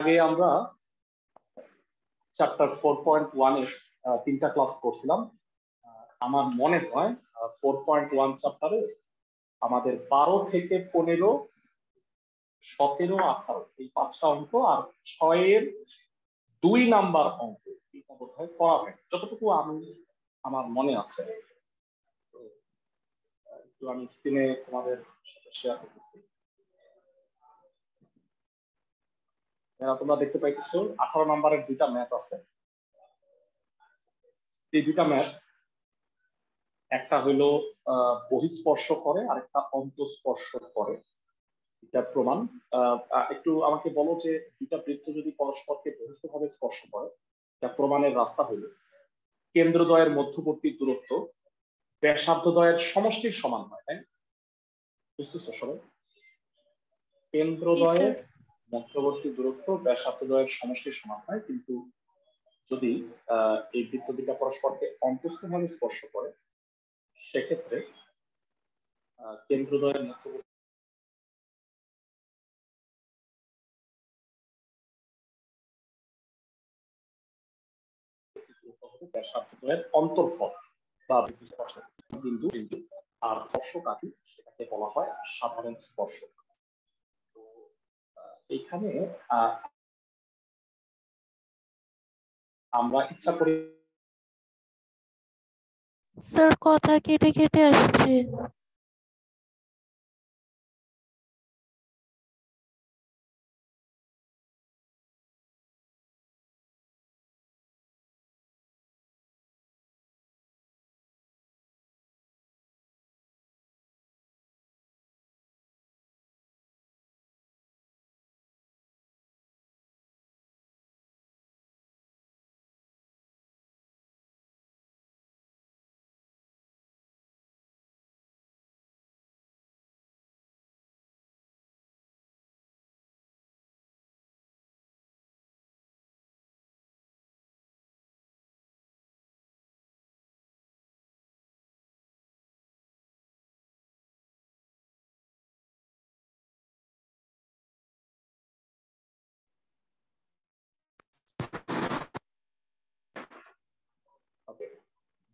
আগে আমরা chapter four point ওয়ানে তিনটা ক্লাস করছিলাম। আমার মনে হয় ফোর পয়েন্ট ওয়ান চ্যাপ্টারে আমাদের বারো থেকে পনেরো, সতেরো, আঠারো, এই পাঁচটা অঙ্ক আর ছয়ের দুই নাম্বার অঙ্ক, এটা বোধ হয় করা হয় যতটুকু আমি, আমার মনে আছে। একটু আমি স্ক্রিনে তোমাদের সাথে শেয়ার করতেছি। তোমরা দেখতে পাইতেছো আঠারো নাম্বারের দুইটা ম্যাথ আছে। এই দুইটা ম্যাথ একটা হইল বহিস্পর্শ করে আর একটা অন্তঃস্পর্শ করে। এটার প্রমাণ একটু আমাকে বলো যে দুইটা বৃত্ত যদি পরস্পরকে বহিস্থভাবে স্পর্শ করে এটা প্রমাণের রাস্তা হইল কেন্দ্রদ্বয়ের মধ্যবর্তী দূরত্ব ব্যাসার্ধদ্বয়ের সমষ্টির সমান হয় তাই বুঝতেছো সবাই? কেন্দ্রদ্বয়ের মধ্যবর্তী দূরত্ব ব্যাসার্ধদ্বয়ের সমষ্টির সমান হয়, কিন্তু যদি এই বৃত্ত দুটা পরস্পরকে অন্তস্থভাবে স্পর্শ করে, সেক্ষেত্রে কেন্দ্রদ্বয়ের মধ্যবর্তী ব্যাসার্ধদ্বয়ের অন্তর্ফল বা আর স্পর্শকাঠি সেটাকে বলা হয় সাধারণ স্পর্শ। এইখানে আমরা ইচ্ছা করি স্যার কথা কেটে কেটে আসছে।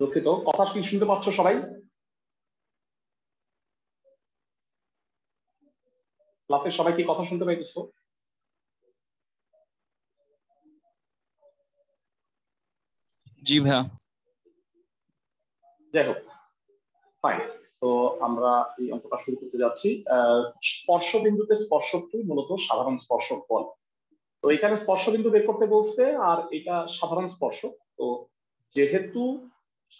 দুঃখিত কথা কি শুনতে পাচ্ছ সবাই? ক্লাসের সবাই কি কথা শুনতে পাইতেছো? জি ভাইয়া। যাই হোক ফাইন তো আমরা এই অঙ্কটা শুরু করতে যাচ্ছি। স্পর্শ বিন্দুতে স্পর্শকটি মূলত সাধারণ স্পর্শক বল। তো এখানে স্পর্শ বিন্দু বের করতে বলছে আর এটা সাধারণ স্পর্শক। তো যেহেতু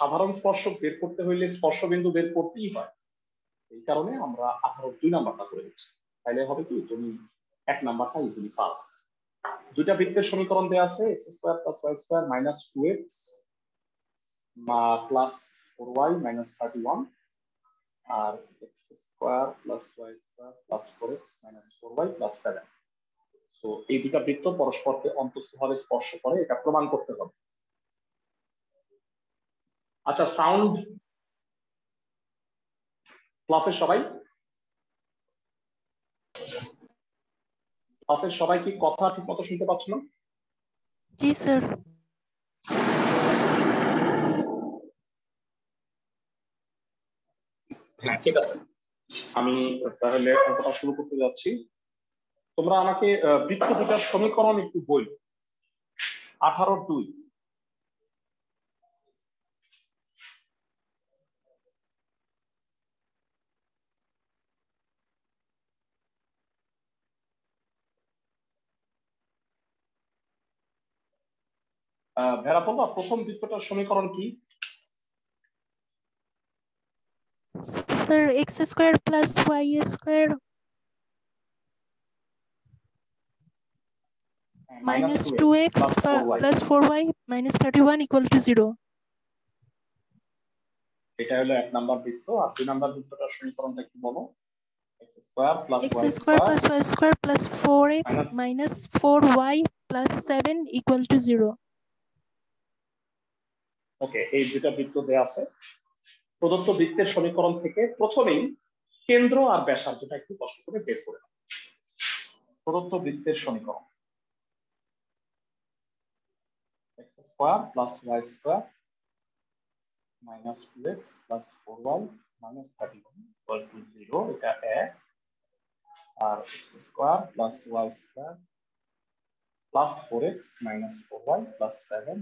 সাধারণ স্পর্শক বের করতে হইলে স্পর্শ বিন্দু বের করতেই হয়। এই কারণে আমরা আঠারো দুই নাম্বারটা করে দিচ্ছি। তাইলে হবে কি? তুমি এক নাম্বারটা ইজিলি পাও। দুইটা বৃত্তের সমীকরণ দেওয়া আছে x square plus y square minus two x plus four y minus thirty one আর x square plus y square plus four x minus four y plus seven তো এই দুটা বৃত্ত পরস্পরকে অন্তস্থভাবে স্পর্শ করে, এটা প্রমাণ করতে হবে। আচ্ছা সাউন্ড ক্লাসের সবাই? ক্লাসের সবাই কি কথা ঠিক মতো শুনতে পাচ্ছ না? জি স্যার। হ্যাঁ ঠিক আছে। আমি তাহলে অঙ্কটা শুরু করতে যাচ্ছি। তোমরা আমাকে বৃত্ত দুটার সমীকরণ একটু বই আঠারো দুই। ভেড়া বলবা প্রথম বৃত্তটার সমীকরণ কি? Sir x square plus y square one equal to zero এটা হলো এক নাম্বার বৃত্ত। আর দুই নাম্বার বৃত্তটার সমীকরণটা কি বলো? X square plus y square plus y square plus four x Minus- minus four y plus seven equal to zero okay এই দুটা বৃত্ত দেয়া আছে। প্রদত্ত বৃত্তের সমীকরণ থেকে প্রথমেই কেন্দ্র আর ব্যাসার্ধটা একটু কষ্ট করে বের করে। প্রদত্ত বৃত্তের সমীকরণ। X square plus y square minus two x plus four y minus thirty one equal to zero এটা এক। আর x square plus y square plus four x minus four y plus seven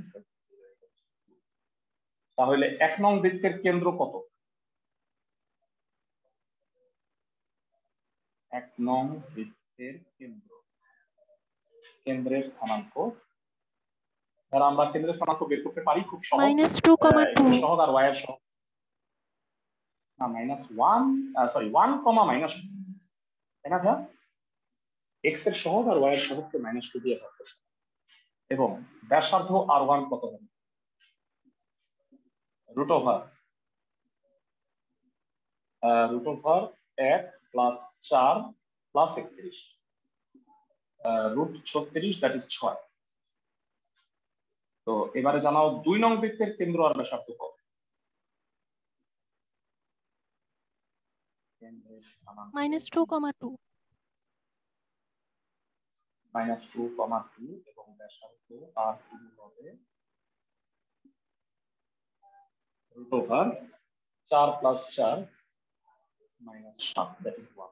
তাহলে এক নং বৃত্তের কেন্দ্র কত? এক নং বৃত্তের কেন্দ্র। কেন্দ্রের স্থানাঙ্ক। তারা আমরা কেন্দ্রের স্থানাঙ্ক বের করতে পারি খুব সহজ। Minus two comma two. সহগ আর ওয়াই এর সহগ না minus one sorry one comma minus two. তাই না ভাইয়া এক্সের সহগ আর ওয়াই এর সহগকে মাইনাস টু দিয়ে ভাগ করতে এবং ব্যাসার্ধ আর ওয়ান কত হবে? রুট ওভার রুট ওভার এক প্লাস চার প্লাস একত্রিশ। রুট ছত্রিশ দ্যাট ইজ ছয়। তো এবারে জানাও দুই নং বৃত্তের কেন্দ্র আর ব্যাসার্ধ কত? Minus two comma two minus two comma two এবং ব্যাসার্ধ আর টু হবে রুট ওভার চার প্লাস চার মাইনাস সাত দ্যাট ইজ ওয়ান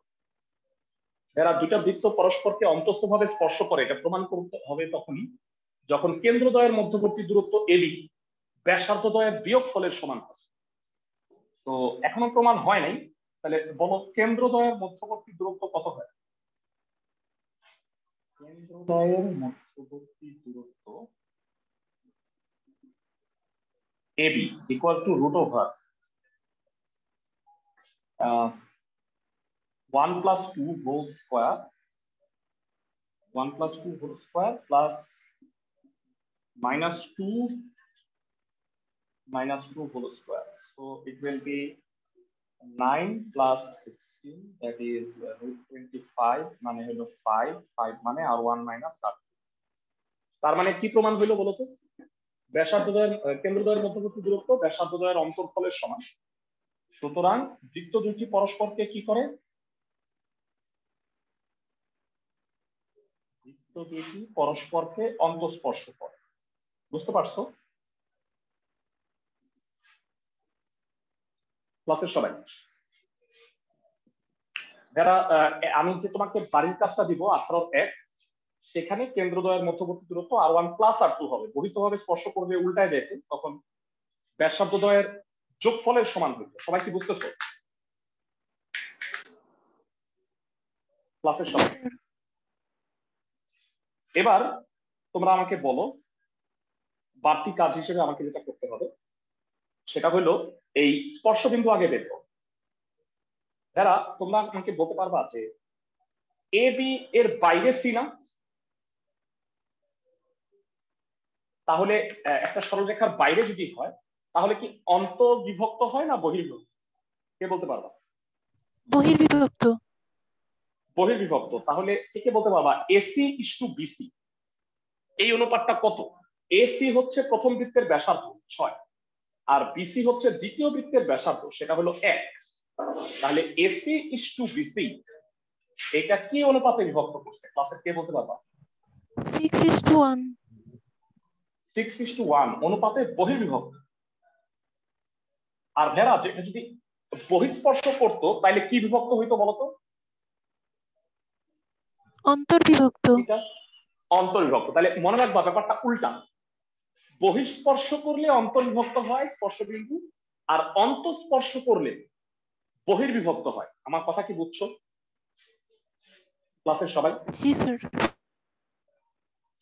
এরা দুইটা বৃত্ত পরস্পরকে অন্তস্থভাবে স্পর্শ করে, এটা প্রমাণ করতে হবে তখনই, যখন কেন্দ্রদ্বয়ের মধ্যবর্তী দূরত্ব এবি ব্যাসার্ধদ্বয়ের বিয়োগ ফলের সমান হয় তো এখনও প্রমাণ হয় নাই, তাহলে বলো কেন্দ্রদ্বয়ের মধ্যবর্তী দূরত্ব কত হয়? কেন্দ্রদ্বয়ের মধ্যবর্তী দূরত্ব AB equal to root over one plus two whole square one plus two whole square plus minus 2 minus 2 whole square. So it will be 9 plus 16 that is uh, root 25 মানে হলো 5 5 মানে আর 1 minus আর তার মানে কি প্রমাণ হলো বলো তো ব্যাসার্ধদ্বয়ের কেন্দ্রদ্বয়ের মধ্যবর্তী দূরত্ব ব্যাসার্ধদ্বয়ের অন্তর্ফলের সমান। সুতরাং বৃত্ত দুটি পরস্পরকে কি করে? বৃত্ত দুটি পরস্পরকে অন্তঃস্পর্শ করে। বুঝতে পারছ? ক্লাসের সবাই। যারা আমি যে তোমাকে বাড়ির কাজটা দিব আঠারোর এক সেখানে কেন্দ্রদ্বয়ের মধ্যবর্তী দূরত্ব r one plus r two হবে। বহিতভাবে স্পর্শ করবে উল্টায় যেতে তখন ব্যাসার্ধদ্বয়ের যোগফলের সমান হইবে। সবাই কি বুঝতেছো? এবার তোমরা আমাকে বলো, বাড়তি কাজ হিসেবে আমাকে যেটা করতে হবে, সেটা হলো এই স্পর্শ বিন্দু আগে বের করো। যারা তোমরা আমাকে বলতে পারবা যে এ বি এর বাইরে সি না তাহলে একটা সরলরেখার বাইরে যদি হয় তাহলে কি অন্ত বিভক্ত হয় না বহির্ভুক্ত কে বলতে পারবা? বহির্বিভক্ত। বহির্বিভক্ত। তাহলে কে বলতে পারবা? এসি ইস টু বিসি এই অনুপাতটা কত? এসি হচ্ছে প্রথম বৃত্তের ব্যাসার্ধ ছয়। আর বিসি হচ্ছে দ্বিতীয় বৃত্তের ব্যাসার্ধ সেটা হলো এক। তাহলে এসি ইস টু বিসি এটা কি অনুপাতে বিভক্ত করছে? ক্লাসের কে বলতে পারবা? Six is two one six is two one অনুপাতে বহির্বিভক্ত আর ভেড়া যেটা যদি বহিঃস্পর্শ করতো তাহলে কি বিভক্ত হইতো বলতো? অন্তর্বিভক্ত। অন্তর্বিভক্ত। তাহলে মনে রাখবা ব্যাপারটা উল্টা। বহিঃস্পর্শ করলে অন্তর্বিভক্ত হয় স্পর্শ স্পর্শবিন্দু আর অন্তঃস্পর্শ করলে বহির্বিভক্ত হয়। আমার কথা কি বুঝছ? ক্লাসের সবাই? জি স্যার।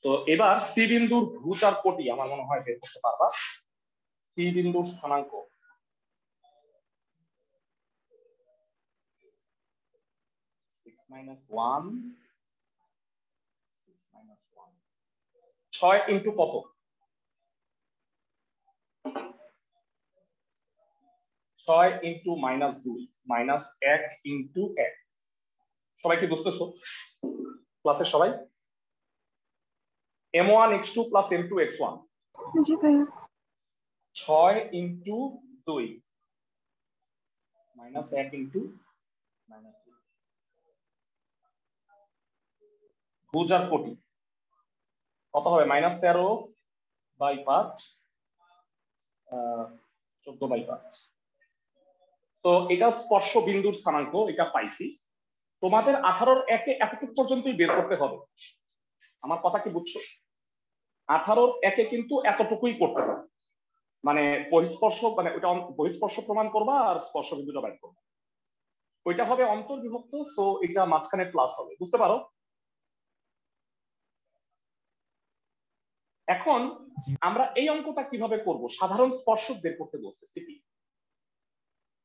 তো এবার সি বিন্দুর ভুজ আর কোটি, আমার মনে হয় বের করতে পারবা। সি বিন্দুর স্থানাঙ্ক। ছয় ইন্টু কত? ছয় ইন্টু মাইনাস দুই মাইনাস এক ইন্টু এক। সবাই কি বুঝতেছো? ক্লাসের সবাই? M one x two plus m two x one জি ভাইয়া ছয় ইন্টু দুই। মাইনাস এক ইন্টু মাইনাস দুই। ভুজ আর কোটি। কত হবে? মাইনাস তেরো বাই পাঁচ চোদ্দ বাই পাঁচ। তো এটা স্পর্শ বিন্দুর স্থানাঙ্ক এটা পাইছি। তোমাদের আঠারোর একে এতটুকু পর্যন্তই বের করতে হবে। আমার কথা কি বুঝছ? আঠারোর একে কিন্তু এতটুকুই করতে হবে। মানে বহিস্পর্শ মানে ওটা বহিস্পর্শ প্রমাণ করবা আর স্পর্শ বিন্দুটা বের করবা। ওইটা হবে অন্তর্বিভক্ত সো এটা মাঝখানে প্লাস হবে। বুঝতে পারো? এখন আমরা এই অঙ্কটা কীভাবে করব? সাধারণ স্পর্শক বের করতে বলছে সিপি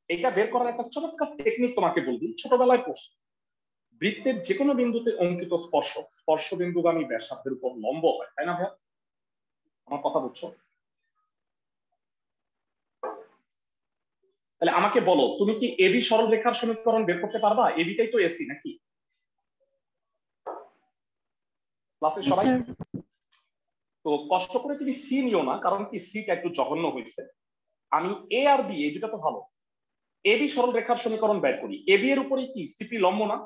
এটা বের করার একটা চমৎকার টেকনিক তোমাকে বলবি। ছোটবেলায় পড়ছি। বৃত্তের যে কোনো বিন্দুতে অঙ্কিত স্পর্শক স্পর্শ বিন্দুগামী ব্যাসার্ধের উপর লম্ব হয় তাই না ভাই? আমার কথা বুঝছ? তাহলে আমাকে বলো তুমি কি এবি সরল রেখার সমীকরণ বের করতে পারবা? এবিটাই তো এসি নাকি? ক্লাসে সবাই? তো কষ্ট করে তুমি সি নিও না কারণ কি সিটা একটু জঘন্য হয়েছে। আমি এ আর বি এই দুটা তো ভালো। এবি সরল রেখার সমীকরণ বের করি। এবি এর উপরে কি? সিপি লম্ব না?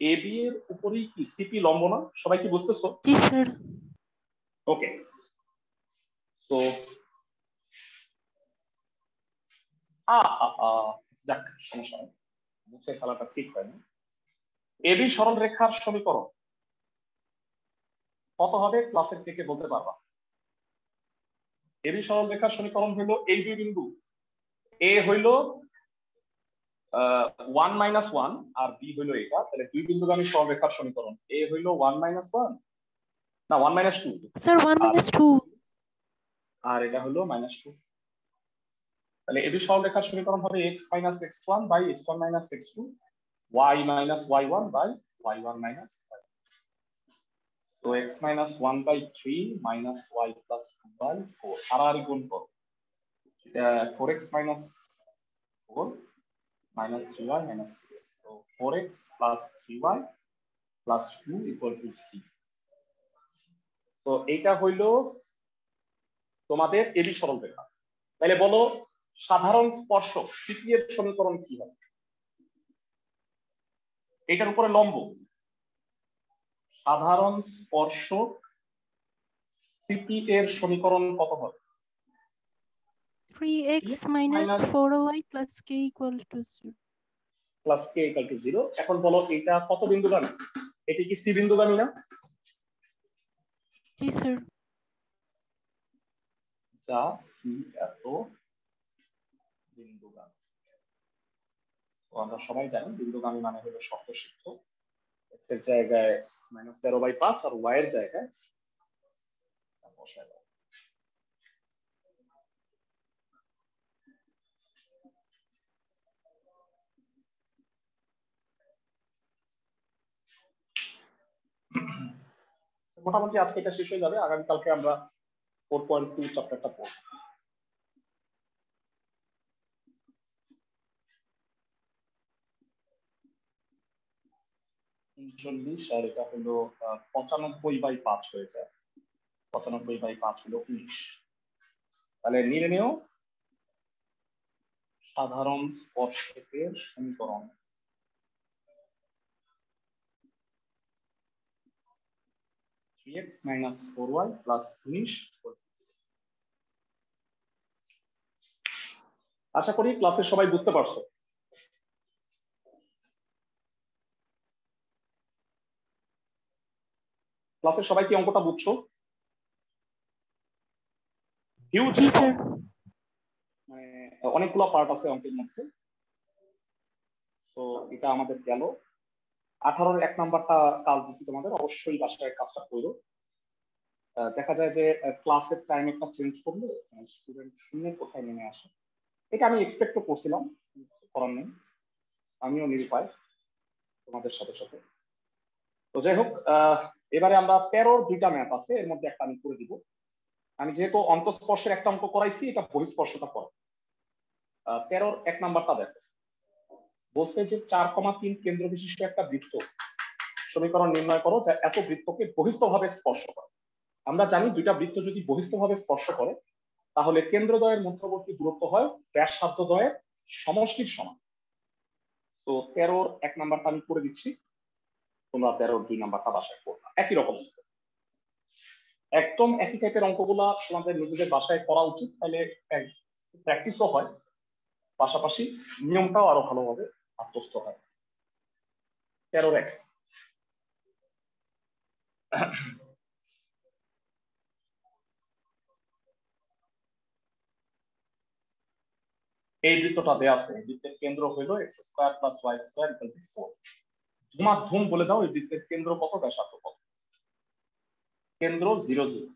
এবি এর উপরেই কি সিপি লম্ব না? সবাই কি বুঝতেছো? জি স্যার। ওকে তো আ যাক সমস্যা নেই। মুছে ফেলাটা ঠিক হয়নি। এবি সরল রেখার সমীকরণ। কত হবে? ক্লাসের থেকে বলতে পারবা? এবি সরল রেখার সমীকরণ হইল এই দুই বিন্দু। এ হইল ওয়ান মাইনাস ওয়ান আর বি হইল এটা তাহলে দুই বিন্দুগামী সরল রেখার সমীকরণ এ হইল ওয়ান মাইনাস ওয়ান না one minus two sir one minus two আর এটা হলো মাইনাস টু তাহলে এবি সরল রেখার সমীকরণ হবে x minus x one by x one minus x two y minus y one by y one minus তো x minus one by three minus y plus two by four হারাহারি গুণ করো। Four x minus four minus 3y minus 6. So 4x plus 3y plus 2 equal to c. তো এইটা হইল তোমাদের AB সরল রেখা তাহলে বলো, সাধারণ স্পর্শক সিপি এর সমীকরণ কি হবে এটার উপরে লম্ব সাধারণ স্পর্শক সিপি এর সমীকরণ কত হবে 3x minus 4y plus k equal to 0. Plus k equal to zero এখন বলো এটা কত বিন্দুগামী এটি কি সি বিন্দুগামী না? জি স্যার যা সি এত বিন্দুগামী আমরা সবাই জানি বিন্দুগামী মানে হলো শর্ত সিদ্ধ এক্সের জায়গায় মাইনাস তেরো বাই পাঁচ আর ওয়াই এর জায়গায়। বসায় দাও। মোটামুটি আজকে এটা শেষ হয়ে যাবে। আগামীকালকে আমরা ফোর পয়েন্ট টু চ্যাপ্টারটা পড়ব। উনচল্লিশ আর এটা হলো পঁচানব্বই বাই পাঁচ হয়ে যায়। পঁচানব্বই বাই পাঁচ হলো উনিশ। তাহলে নির্ণেয় সাধারণ স্পর্শকের সমীকরণ। Three x minus four y plus উনিশ আশা করি ক্লাসের সবাই বুঝতে পারছ। ক্লাসের সবাই কি অঙ্কটা বুঝছ? হিউজ মানে অনেকগুলো পার্ট আছে অঙ্কের মধ্যে। তো এটা আমাদের গেল। আঠারোর এক নাম্বারটা কাজ দিচ্ছি তোমাদের, অবশ্যই বাসায় কাজটা করো। দেখা যায় যে ক্লাসের টাইম একটা চেঞ্জ করলে স্টুডেন্ট শূন্যের কোথায় নেমে আসে। এটা আমি এক্সপেক্ট করছিলাম করার নেই। আমিও নিরুপায় তোমাদের সাথে সাথে। তো যাই হোক এবারে আমরা তেরোর দুইটা ম্যাথ আছে, এর মধ্যে একটা আমি করে দিব। আমি যেহেতু অন্তঃস্পর্শের একটা অঙ্ক করাইছি, এটা বহিঃস্পর্শটা করা তেরোর এক নাম্বারটা দেখো। বলছে যে চার কমা তিন কেন্দ্র বিশিষ্ট একটা বৃত্ত সমীকরণ নির্ণয় করো যা এত বৃত্তকে বহিস্থভাবে স্পর্শ করে। আমরা জানি দুইটা বৃত্ত যদি বহিস্থভাবে স্পর্শ করে, তাহলে কেন্দ্রদ্বয়ের মধ্যবর্তী দূরত্ব হয় ব্যাসার্ধ দ্বয়ের সমষ্টির সমান। তো তেরোর এক নাম্বারটা আমি করে দিচ্ছি। তোমরা তেরোর দুই নাম্বারটা বাসায় করবা একই রকম। একদম একই টাইপের অঙ্কগুলা তোমাদের নিজেদের বাসায় করা উচিত। তাহলে প্র্যাকটিসও হয়। পাশাপাশি নিয়মটাও আরও ভালোভাবে আত্মস্থ হয়। তেরো রেখ এই বৃত্তটা দেয়া আছে বৃত্তের কেন্দ্র হইল x square plus y square equal to four ধুমাধুম বলে দাও, এই বৃত্তের কেন্দ্র কত? ব্যাসার্ধ কত? কেন্দ্র জিরো জিরো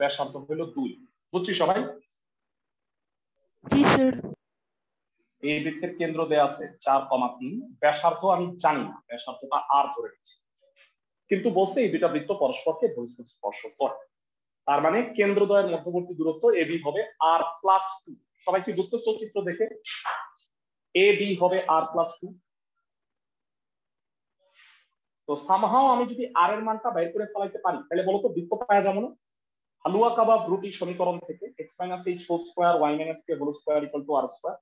ব্যাসার্ধ হইল দুই। বুঝছি সবাই? জি স্যার এই বৃত্তের কেন্দ্র দেয়া আছে চার কমা তিন। ব্যাসার্ধ আমি জানি না, ব্যাসার্ধটা আর ধরে নিচ্ছি। কিন্তু বলছে এই দুটা বৃত্ত পরস্পরকে বহিষ্কৃত স্পর্শ করে। তার মানে কেন্দ্রদ্বয়ের মধ্যবর্তী দূরত্ব এ বি হবে আর প্লাস টু সবাই কি বুঝতেছো চিত্র দেখে? এ বি হবে আর প্লাস টু তো সামহাও আমি যদি আর এর মানটা বাইর করে ফেলাইতে পারি, তাহলে বলতো বৃত্ত পাওয়া যাবে না। হালুয়া কাবাব রুটি সমীকরণ থেকে x minus h whole square y minus k whole square equal to r square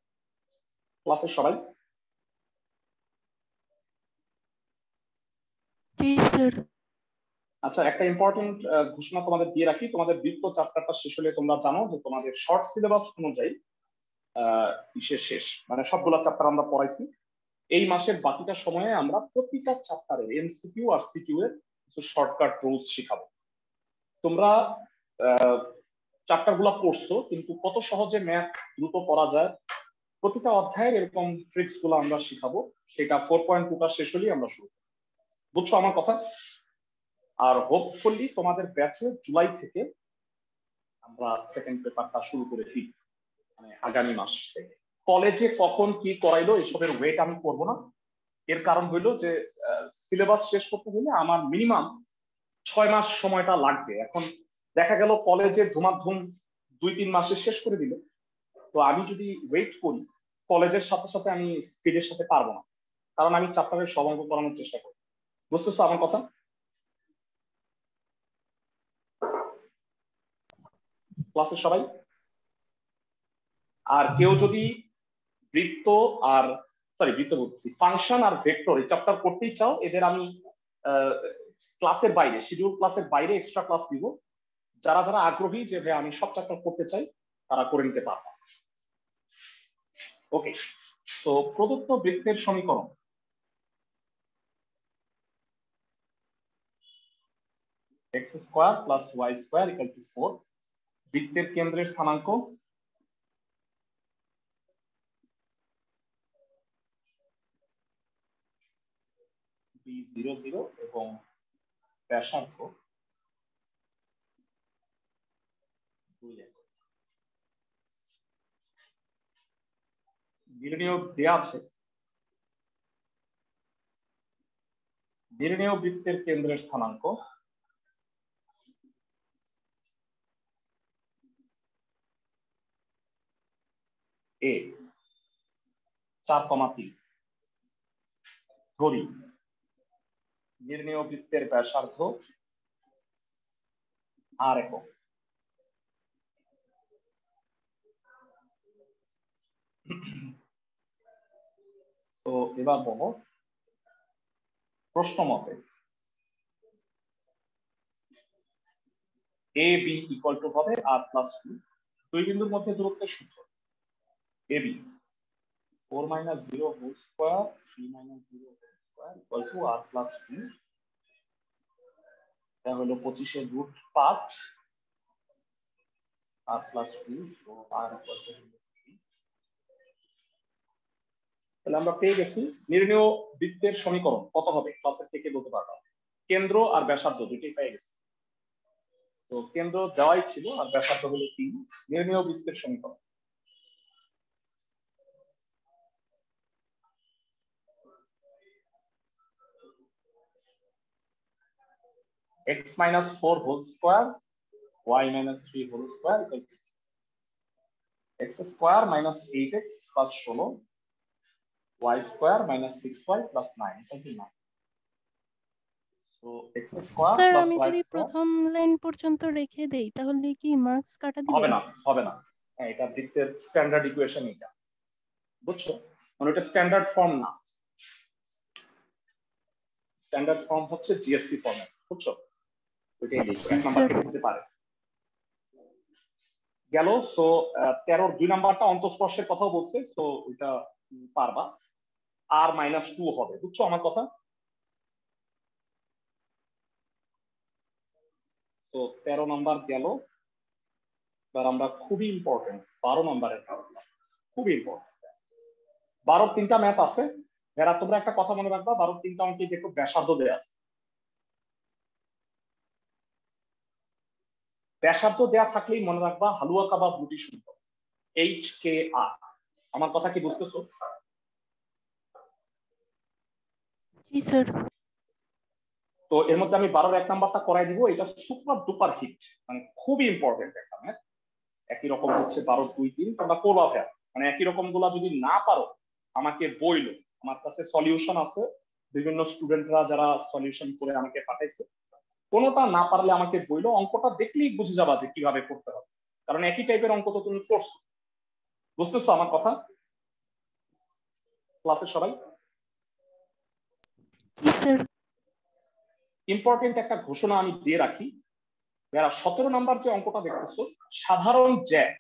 ক্লাসের সবাই? আচ্ছা একটা ইম্পর্টেন্ট ঘোষণা তোমাদের দিয়ে রাখি। তোমাদের বৃত্ত চ্যাপ্টারটা শেষ হলে তোমরা জানো যে তোমাদের শর্ট সিলেবাস অনুযায়ী ইসের শেষ। মানে সবগুলো চ্যাপ্টার আমরা পড়াইছি। এই মাসের বাকিটা সময়ে আমরা প্রতিটা চ্যাপ্টারের এমসিকিউ আর সিকিউ এর কিছু শর্টকাট রুলস শিখাবো। তোমরা চ্যাপ্টারগুলা পড়ছো কিন্তু কত সহজে ম্যাথ দ্রুত পড়া যায় প্রতিটা অধ্যায়ের এরকম ট্রিক্সগুলো আমরা শিখাবো। সেটা ফোর পয়েন্ট টুটা শেষ হলেই আমরা শুরু বুঝছ আমার কথা? আর হোপফুলি তোমাদের ব্যাচে জুলাই থেকে আমরা সেকেন্ড পেপারটা শুরু করে দিই মানে আগামী মাস থেকে। কলেজে কখন কি করাইলো, এসবের ওয়েট আমি করব না। এর কারণ হইল যে সিলেবাস শেষ করতে হলে আমার মিনিমাম ছয় মাস সময়টা লাগবে। এখন দেখা গেল কলেজে ধুমাধুম দুই তিন মাসে শেষ করে দিল। তো আমি যদি ওয়েট করি কলেজের সাথে সাথে আমি স্পিডের সাথে পারব না। কারণ আমি চ্যাপ্টারের অঙ্ক করানোর চেষ্টা করি। বুঝতেছো আমার কথা? ক্লাসের সবাই? আর কেউ যদি বৃত্ত আর সরি বৃত্ত বলছি ফাংশন আর ভেক্টর এই চ্যাপ্টার করতেই চাও, এদের আমি ক্লাসের বাইরে শিডিউল ক্লাসের বাইরে এক্সট্রা ক্লাস দিব। যারা যারা আগ্রহী যে ভাই আমি সব চ্যাপ্টার করতে চাই, তারা করে নিতে পারবে। ওকে তো প্রদত্ত বৃত্তের সমীকরণ. X square plus y square equal to four বৃত্তের কেন্দ্রের স্থানাঙ্ক। বি জিরো জিরো এবং ব্যাসার্ধ দুই নির্ণয় দেয়া আছে। নির্ণয় বৃত্তের কেন্দ্রের স্থানাঙ্ক। এ চার কমা তিন। ধরি। নির্ণয় বৃত্তের ব্যাসার্ধ আর একক। তো এবার বলো, প্রশ্ন মতে এ বি ইকুয়াল টু হবে আর প্লাস টু দুই বিন্দুর মধ্যে দূরত্বের সূত্র A B four minus zero whole square three minus zero whole square equal to r plus two এটা হলো পঁচিশের রুট পাঁচ। R plus two so r equal to তাহলে আমরা পেয়ে গেছি নির্ণয় বৃত্তের সমীকরণ। কত হবে? ক্লাসের থেকে বলতে পারলাম কেন্দ্র আর ব্যাসার্ধ দুটোই পেয়ে গেছি। তো কেন্দ্র দেওয়াই ছিল আর ব্যাসার্ধ হলো তিন। নির্ণয় বৃত্তের সমীকরণ। x minus 4 whole square, y minus 3 whole square equal to x square minus 8x plus 16 y square minus 6y plus 9 equal to 9 so x square sir আমি যদি প্রথম লাইন পর্যন্ত রেখে দেই তাহলে কি মার্কস কাটা হবে দিবে না হবে না। হ্যাঁ এটা বৃত্তের স্ট্যান্ডার্ড ইকুয়েশন এটা। বুঝছ? মানে এটা স্ট্যান্ডার্ড ফর্ম না। স্ট্যান্ডার্ড ফর্ম হচ্ছে জিএসসি ফর্ম্যাট বুঝছ? ওইটাই লিখো এক আচ্ছা, নাম্বার। হতে পারে। গেল সো তেরোর দুই নাম্বারটা অন্তঃস্পর্শের কথাও বলছে সো ওইটা পারবা। আর মাইনাস টু হবে, বুঝছ আমার কথা? তো তেরো নাম্বার গেল। এবার আমরা খুবই ইম্পর্টেন্ট বারো নাম্বারের খুবই ইম্পর্টেন্ট বারোর তিনটা ম্যাথ আছে। যারা তোমরা একটা কথা মনে রাখবা, বারোর তিনটা অঙ্কে দেখো ব্যাসার্ধ দেয়া আছে। ব্যাসার্ধ দেয়া থাকলেই মনে রাখবা হালুয়া কাবাব রুটি শুনতো এইচ কে আর আমার কথা কি বুঝতেছো? তো এর মধ্যে আমি বারোর এক নাম্বারটা করাই দিব। এটা সুপার ডুপার হিট মানে খুবই ইম্পর্টেন্ট একটা ম্যাথ একই রকম হচ্ছে বারো দুই তিন, তোমরা করবা ভ্যাপ মানে একই রকমগুলা যদি না পারো, আমাকে বইলো, আমার কাছে সলিউশন আছে। বিভিন্ন স্টুডেন্টরা যারা সলিউশন করে আমাকে পাঠাইছে, কোনোটা না পারলে আমাকে বইলো, অঙ্কটা দেখলেই বুঝে যাবা যে কীভাবে করতে হবে। কারণ একই টাইপের অঙ্ক তো তুমি করছ। বুঝতেছো আমার কথা? ক্লাসে সবাই জি স্যার ইম্পর্টেন্ট একটা ঘোষণা আমি দিয়ে রাখি। যারা সতেরো নাম্বার যে অঙ্কটা দেখতেছো, সাধারণ জ্যাক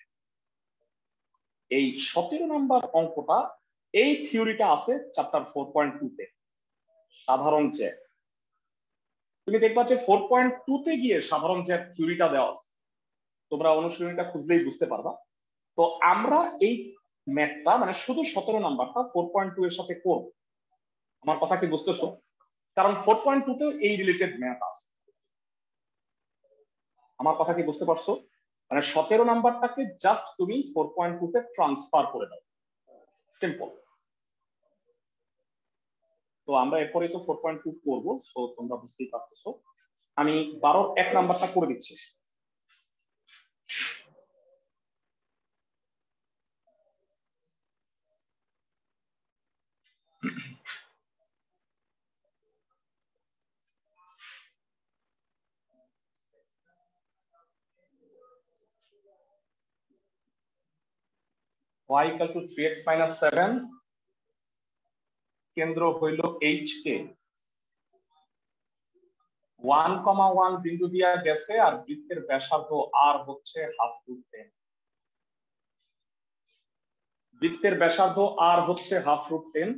এই সতেরো নাম্বার অঙ্কটা, এই থিওরিটা আছে চ্যাপ্টার ফোর পয়েন্ট টু তে। সাধারণ জ্যাক তুমি দেখবা যে ফোর পয়েন্ট টু তে গিয়ে সাধারণ জ্যাক থিওরিটা দেওয়া আছে, তোমরা অনুশীলনীটা খুঁজলেই বুঝতে পারবা। তো আমরা এই ম্যাথটা মানে শুধু সতেরো নাম্বারটা, ফোর পয়েন্ট টু এর সাথে করব। আমার কথা কি বুঝতেছো? কারণ ফোর পয়েন্ট টু তেও এই রিলেটেড ম্যাথ আছে। আমার কথা কি বুঝতে পারছ? মানে সতেরো নাম্বারটাকে জাস্ট তুমি ফোর পয়েন্ট টু তে ট্রান্সফার করে দাও। সিম্পল তো আমরা এরপরে তো ফোর পয়েন্ট টু করব সো তোমরা বুঝতেই পারতেছো। আমি বারোর এক নাম্বারটা করে দিচ্ছি। Y equal to 3x minus 7 কেন্দ্র হইল এইচ কে বিন্দু দিয়া গেছে আর বৃত্তের ব্যাসার্ধ আর হচ্ছে হাফ রুট টেন বৃত্তের ব্যাসার্ধ আর হচ্ছে হাফ রুট টেন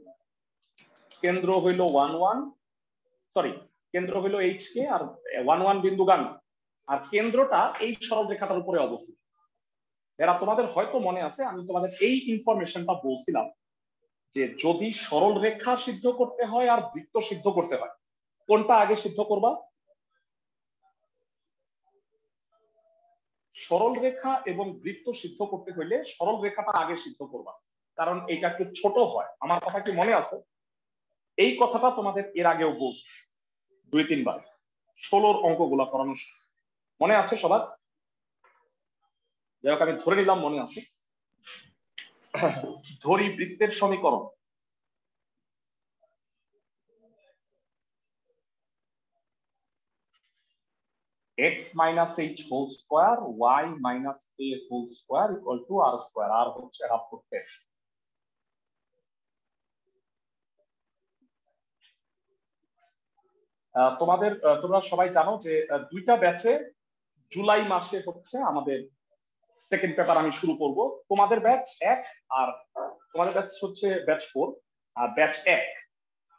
কেন্দ্র হইল ওয়ান ওয়ান সরি কেন্দ্র হইল h k r one one বিন্দু গান আর কেন্দ্রটা এই সরল রেখাটার উপরে অবস্থিত। এরা তোমাদের হয়তো মনে আছে, আমি তোমাদের এই ইনফরমেশনটা বলছিলাম যে যদি সরল রেখা সিদ্ধ করতে হয় আর বৃত্ত সিদ্ধ করতে হয়, কোনটা আগে সিদ্ধ করবা? সরল রেখা এবং বৃত্ত সিদ্ধ করতে হইলে সরল রেখাটা আগে সিদ্ধ করবা, কারণ এটা একটু ছোট হয়। আমার কথা কি মনে আছে? এই কথাটা তোমাদের এর আগেও বলছি, দুই তিনবার। ষোলোর অঙ্কগুলা করানোর মনে আছে সবার? যাই হোক, আমি ধরে নিলাম, মনে আছে। ধরি বৃত্তের সমীকরণ। x minus h whole square, y minus a whole square equal to r square. r হচ্ছে হাফ ফুট তোমাদের তোমরা সবাই জানো যে দুইটা ব্যাচে জুলাই মাসে হচ্ছে আমাদের সেকেন্ড পেপার আমি শুরু করব। তোমাদের ব্যাচ এক আর তোমাদের ব্যাচ হচ্ছে ব্যাচ ফোর আর ব্যাচ এক।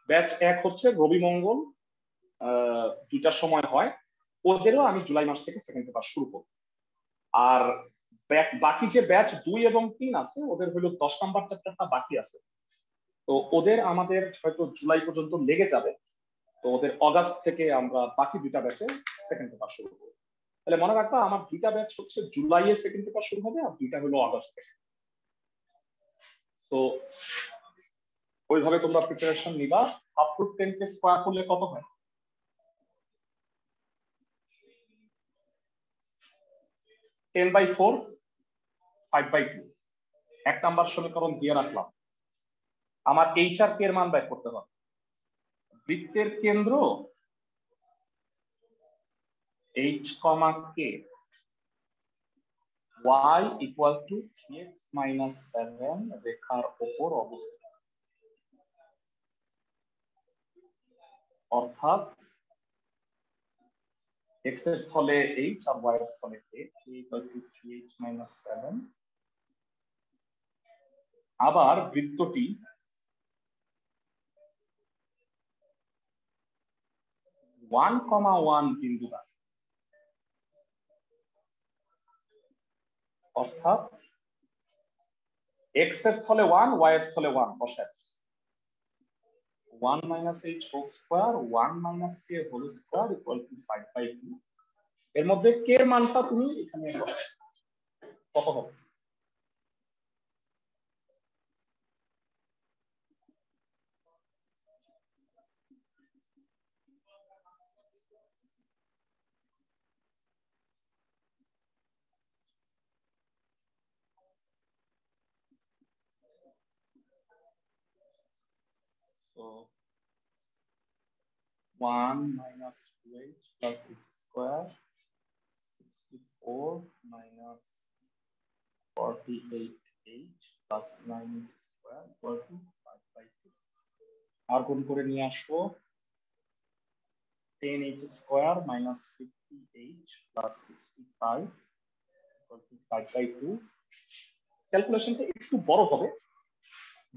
ব্যাচ এক হচ্ছে রবি মঙ্গল দুইটার সময় হয়। ওদেরও আমি জুলাই মাস থেকে সেকেন্ড পেপার শুরু করব। আর বাকি যে ব্যাচ দুই এবং তিন আছে, ওদের হলো দশ নাম্বার চ্যাপ্টারটা বাকি আছে। তো ওদের আমাদের হয়তো জুলাই পর্যন্ত লেগে যাবে। তো ওদের অগাস্ট থেকে আমরা বাকি দুইটা ব্যাচে সেকেন্ড পেপার শুরু করব। তাহলে মনে রাখবা, আমার দুইটা ব্যাচ হচ্ছে জুলাইয়ে সেকেন্ড পেপার শুরু হবে আর দুইটা হলো আগস্ট। তো ওইভাবে তোমরা প্রিপারেশন নিবা। হাফ ফুট টেন কে স্কোয়ার করলে কত হয়? Ten by four five by two এক নাম্বার সমীকরণ দিয়ে রাখলাম। আমার এইচ আর কে এর মান বের করতে হবে। বৃত্তের কেন্দ্র h comma k. Y equal to 3x minus 7 রেখার উপর অবস্থিত। অর্থাৎ এক্সের স্থলে এইচ আর ওয়াই এর স্থলে k equal to three h minus seven আবার বৃত্তটি ওয়ান কমা ওয়ান বিন্দু দ্বারা অর্থাৎ এক্সের স্থলে ওয়ান ওয়াই এর স্থলে ওয়ান বসায় one minus h whole square one minus k whole square equal to five by two এর মধ্যে কে এর মানটা তুমি এখানে। কত হবে? So 1 minus 2h plus h square 64 minus 48h plus 9h square equal to 5 by 2 আর গুণ করে নিয়ে আসব 10h square minus 50h plus 65 equal to 5 by 2 ক্যালকুলেশনটা একটু বড় হবে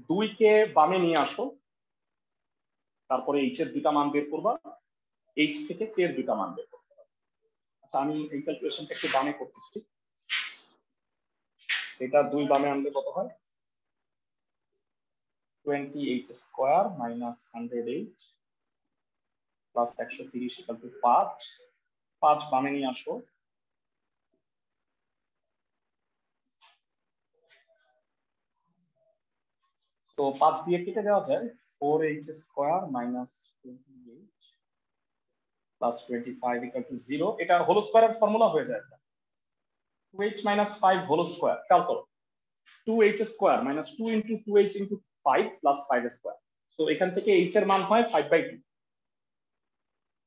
দুইকে বামে নিয়ে আসো তারপরে এইচ এর দুটা মান বের করবা। এইচ থেকে কে এর দুটা মান বের করবা। আচ্ছা আমি এই ক্যালকুলেশনটা একটু বামে করতেছি। এটা দুই বামে আনলে কত হয়? Twenty h square minus hundred h plus একশো তিরিশ ইকাল টু পাঁচ। পাঁচ বামে নিয়ে আসো। তো পাঁচ দিয়ে কেটে দেওয়া যায়। Four h square minus twenty eight plus twenty five equal zero এটা হোল স্কোয়ারের ফর্মুলা হয়ে যায় two h minus five whole square খেয়াল করো two h square minus two into two h into five plus five square তো এখান থেকে H এর মান হয় ফাইভ বাই টু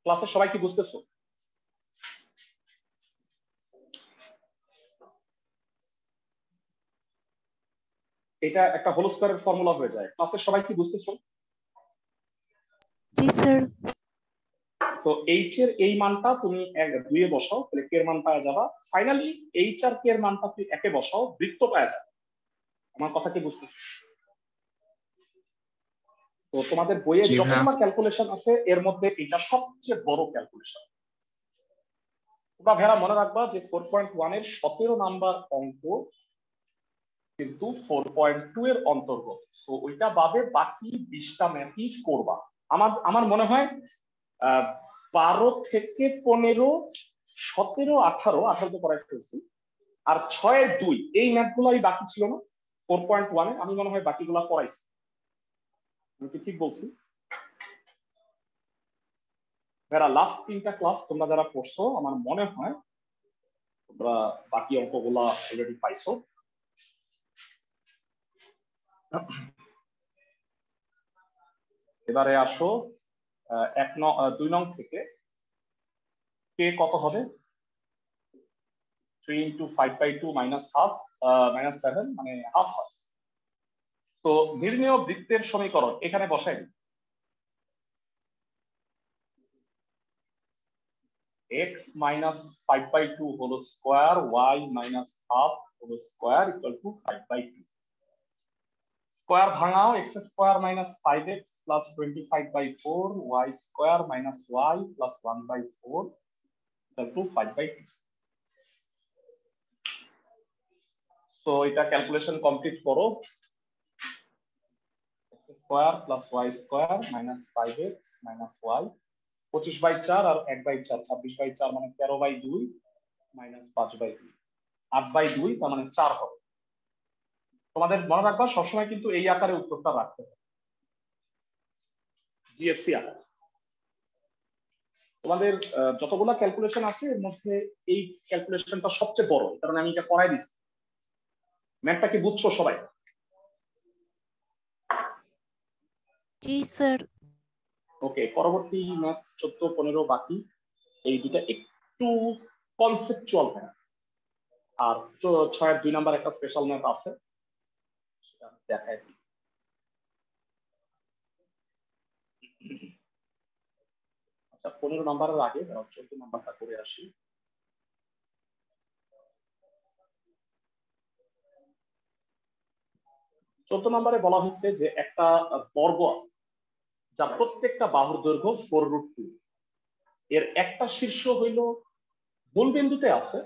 ক্লাসের সবাই কি বুঝতেছো? এটা একটা হোল স্কোয়ারের ফর্মুলা হয়ে যায়। ক্লাসের সবাই কি বুঝতেছো? স্যার? তো এইচ এর এই মানটা তুমি এক দুইয়ে বসাও তাহলে কে এর মান পাওয়া যাবা। ফাইনালি এইচ আর কে এর মানটা তুমি একে বসাও বৃত্ত পাওয়া যাবে। আমার কথা কি বুঝতেছো তো তোমাদের বইয়ে যতগুলো। ক্যালকুলেশন আছে এর মধ্যে এটা সবচেয়ে বড় ক্যালকুলেশন তোমরা ভেড়া মনে রাখবা যে ফোর পয়েন্ট ওয়ানের সতেরো নাম্বার অঙ্ক কিন্তু ফোর পয়েন্ট টু এর অন্তর্গত। তো ওইটা বাদে বাকি বিশটা ম্যাথই করবা। আমার আমার মনে হয় বারো থেকে পনেরো, সতেরো, আঠারো, আঠারোতে পড়াই ফেলছি। আর ছয়ের দুই, এই ম্যাথগুলাই বাকি ছিল না। ফোর পয়েন্ট ওয়ানে আমি মনে হয় বাকিগুলা পড়াইছি। আমি কি ঠিক বলছি? যারা লাস্ট তিনটা ক্লাস তোমরা যারা পড়ছো, আমার মনে হয় তোমরা বাকি অঙ্কগুলা অলরেডি পাইছো। এবারে আসো এক ন দুই নং থেকে কে কত হবে? Three into five by two minus half minus seven মানে হাফ হয়। তো নির্ণয় বৃত্তের সমীকরণ এখানে বসাই দিই। x minus 5 by 2 whole square, y minus half whole square equal to 5 by 2 square ভাঙাও, x square minus 5x plus 25 by 4 y square minus y plus 1 by 4 equal to 5 by 2 so এটা calculation complete করো। x square plus y square minus 5x minus y, পঁচিশ by চার আর এক by চার, ছাব্বিশ by চার মানে তেরো বাই দুই মাইনাস পাঁচ বাই দুই। আট বাই দুই, তার মানে চার হবে। তোমাদের মনে রাখবা সবসময় কিন্তু এই আকারে উত্তরটা রাখতে হবে। জিএফসি আকার। তোমাদের যতগুলা ক্যালকুলেশন আছে এর মধ্যে এই ক্যালকুলেশনটা সবচেয়ে বড় কারণে আমি এটা করাই দিচ্ছি ম্যাথটা কি বুঝছ সবাই? জি স্যার। ওকে পরবর্তী ম্যাথ চোদ্দ পনেরো বাকি এই দুটা একটু কনসেপচুয়াল ম্যাথ আর ছয়ের দুই নাম্বার একটা স্পেশাল ম্যাথ আছে। আচ্ছা পনেরো আগে চোদ্দ নাম্বারটা করে আসি। চোদ্দ নম্বরে বলা হয়েছে যে একটা বর্গ আছে, যা প্রত্যেকটা বাহুর দৈর্ঘ্য ফোর রুট টু এর একটা শীর্ষ হইল মূল বিন্দুতে আছে,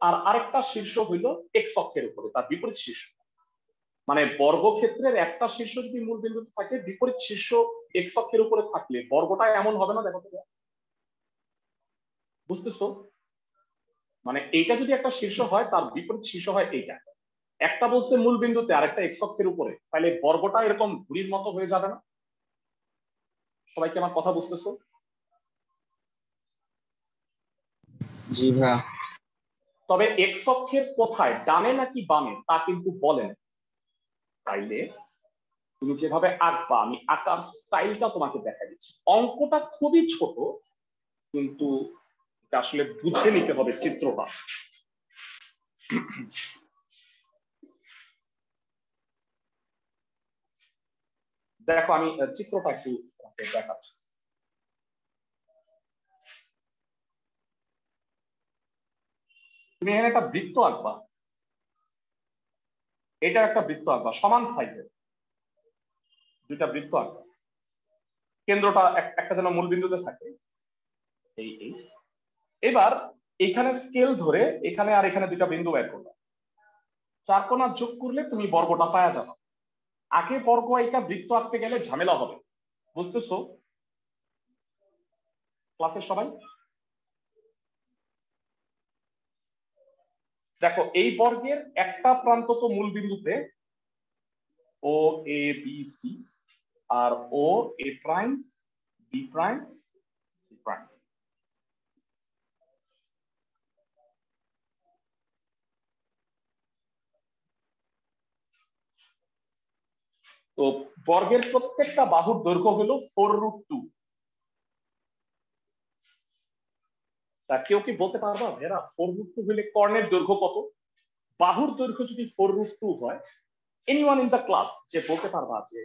আর আরেকটা শীর্ষ হইল এক্স অক্ষের উপরে, তার বিপরীত শীর্ষ। মানে বর্গক্ষেত্রের একটা শীর্ষ যদি মূল বিন্দুতে থাকে বিপরীত শীর্ষ এক্স অক্ষের উপরে থাকলে বর্গটা এমন হবে না দেখো তো বুঝতেছো? মানে এইটা যদি একটা শীর্ষ হয় তার বিপরীত শীর্ষ হয় এইটা। একটা বলছে মূল বিন্দুতে আর একটা এক্স অক্ষের উপরে। তাহলে বর্গটা এরকম ঘুড়ির মতো হয়ে যাবে না? সবাইকে আমার কথা বুঝতেছো? জি তবে এক্স অক্ষের কোথায় ডানে নাকি বামে তা কিন্তু বলেন তাইলে তুমি যেভাবে আঁকবা, আমি আঁকার স্টাইলটা তোমাকে দেখা দিচ্ছি। অঙ্কটা খুবই ছোট, কিন্তু আসলে বুঝে নিতে হবে চিত্রটা। দেখো, আমি চিত্রটা একটু দেখাচ্ছি। তুমি এখানে একটা বৃত্ত আঁকবা। এটা একটা বৃত্ত আঁকবা সমান সাইজের দুইটা বৃত্ত আঁকবা কেন্দ্রটা একটা যেন মূল বিন্দুতে থাকে। এই এই। এবার এখানে স্কেল ধরে এখানে আর এখানে দুইটা বিন্দু বের করবে চার কোনা যোগ করলে তুমি বর্গটা পাওয়া যাবে। আগে বর্গ এটা বৃত্ত আঁকতে গেলে ঝামেলা হবে। বুঝতেছো? ক্লাসের সবাই? দেখো, এই বর্গের একটা প্রান্ত তো মূল বিন্দুতে, O, A, B, C, R O, A prime, B prime, C prime. তো বর্গের প্রত্যেকটা বাহুর দৈর্ঘ্য হলো ফোর রুট টু তা কেউ কি বলতে পারবা? ভেরা ফোর রুট টু হলে কর্ণের দৈর্ঘ্য কত? বাহুর দৈর্ঘ্য যদি ফোর রুট টু হয় এনিওয়ান ইন দ্য ক্লাস যে বলতে পারবা যে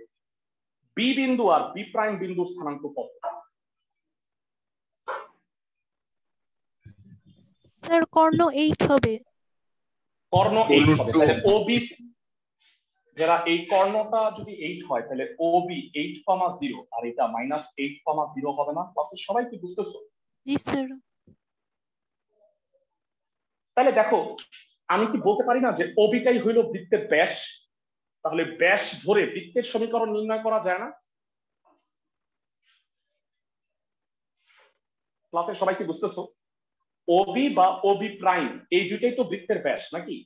বি বিন্দু আর বি প্রাইম বিন্দুর স্থানাঙ্ক কত? স্যার কর্ণ 8 হবে। কর্ণ 8 হবে। তাহলে ওবি যারা এই কর্ণটা যদি 8 হয় তাহলে ওবি 8,0 আর এটা মাইনাস 8,0 হবে না? ক্লাসের সবাই কি বুঝতেছো? জি স্যার। তাহলে দেখো আমি কি বলতে পারি না যে ওবিটাই হইল বৃত্তের ব্যাস? তাহলে ব্যাস ধরে বৃত্তের সমীকরণ নির্ণয় করা যায় না? ক্লাসের সবাই কি বুঝতেছো? ওবি বা ওবি প্রাইম এই দুইটাই তো বৃত্তের ব্যাস নাকি?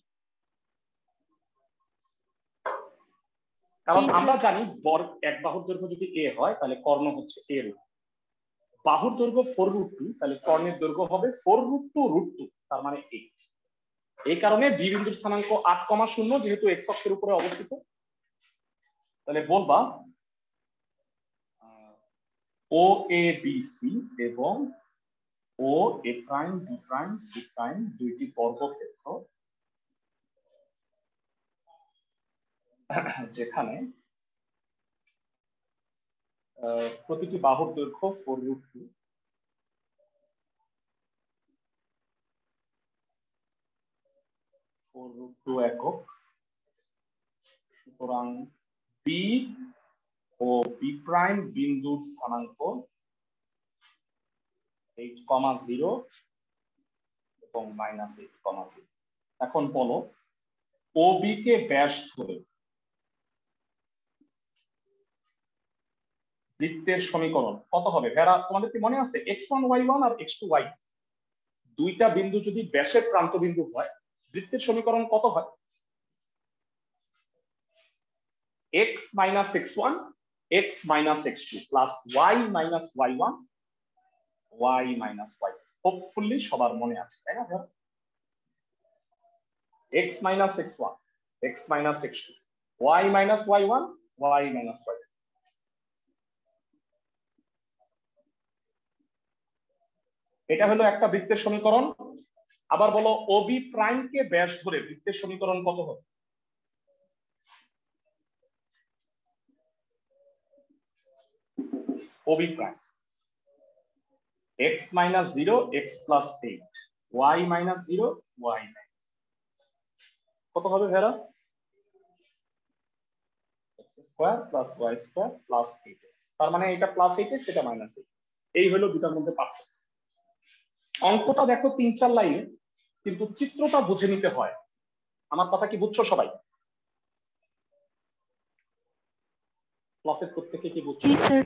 কারণ আমরা জানি বর এক বাহুর দৈর্ঘ্য যদি এ হয় তাহলে কর্ণ হচ্ছে এ রুট। বাহুর দৈর্ঘ্য ফোর রুট টু তাহলে কর্ণের দৈর্ঘ্য হবে four root two root two. তার মানে এইট এই কারণে বি বিন্দুর স্থানাঙ্ক আট কমা শূন্য যেহেতু এক্স অক্ষের উপরে অবস্থিত, তাহলে বলবা ও এ বি সি এবং O A prime B prime C prime দুইটি বর্গক্ষেত্র যেখানে প্রতিটি বাহুর দৈর্ঘ্য four root two four root two একক। সুতরাং বি ও বি প্রাইম বিন্দুর স্থানাঙ্ক এইট কমা জিরো এবং মাইনাস এইট কমা জিরো এখন বলো ও বি কে ব্যাস ধরে বৃত্তের সমীকরণ কত হবে? ভেড়া, তোমাদের কি মনে আছে? এক্স ওয়ান ওয়াই ওয়ান আর এক্স টু ওয়াই দুইটা বিন্দু যদি ব্যাসের প্রান্ত বিন্দু হয় বৃত্তের সমীকরণ কত হয়? X minus x one x minus x two plus y minus y one y minus y hopefully সবার মনে আছে, তাই না ধরো? X minus x one x minus x two y minus y one y minus y এটা হলো একটা বৃত্তের সমীকরণ। আবার বলো ওবি প্রাইমকে ব্যাস ধরে বৃত্তের সমীকরণ কত হবে? OB prime x minus zero x plus eight y minus zero y minus কত হবে ভেরা square plus y square plus eight তার মানে এটা প্লাস এইট এক্স এটা মাইনাস এইট এই হলো দুটার মধ্যে পার্থক্য। অঙ্কটা দেখো তিন চার লাইনে কিন্তু চিত্রটা বুঝে নিতে হয়। আমার কথা কি বুঝছ সবাই? ক্লাসের প্রত্যেকে কি বুঝছ? স্যার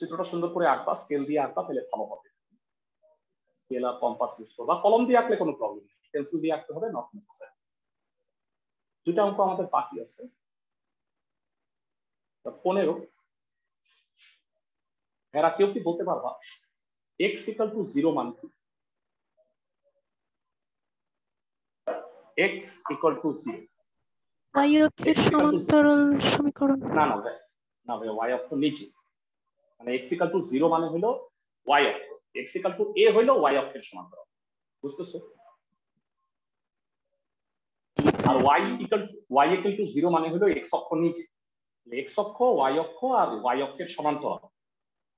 চিত্রটা সুন্দর করে আঁকবা স্কেল দিয়ে আঁকবা তাহলে ভালো হবে। স্কেল আর কম্পাস ইউজ করবা। কলম দিয়ে আঁকলে কোনো প্রবলেম নেই। পেন্সিল দিয়ে আঁকতে হবে নট নেসেসারি দুটা অঙ্ক আমাদের বাকি আছে। পনেরো এরা কেউ কি বলতে পারবা? এক্স ইকাল টু জিরো মান কি? X equal to zero y অক্ষের X equal to সমান্তরাল সমীকরণ। না না ভাই না ভাই ওয়াই অক্ষ নিচে। মানে এক্স ইকাল টু জিরো মানে হলো অক্ষ। এক্স ইকাল টু এ হলো ওয়াই অক্ষের সমান্তরাল। বুঝতেছো? জি আর sir y equal y equal to zero মানে হলো অক্ষ নিচে। অক্ষ ওয়াই অক্ষ আর অক্ষের সমান্তরাল।